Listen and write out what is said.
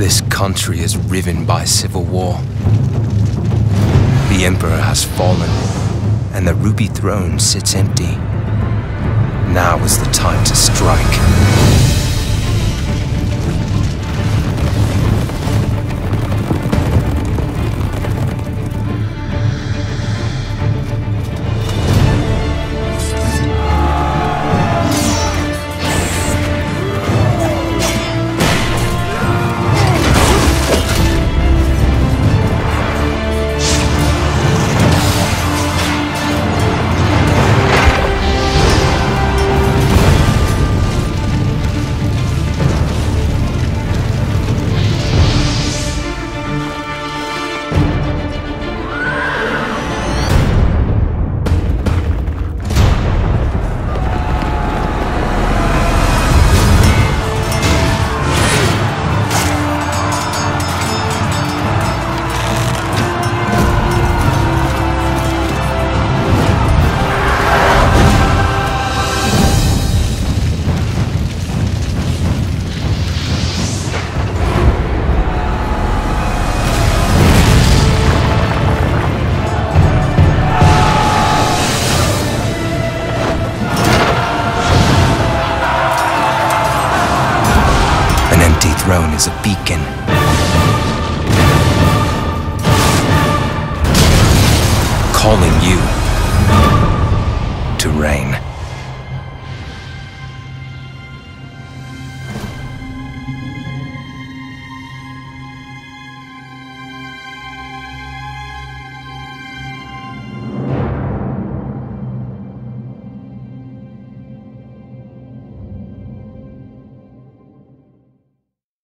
This country is riven by civil war. The Emperor has fallen, and the ruby throne sits empty. Now is the time to strike. Throne is a beacon. Calling you to reign.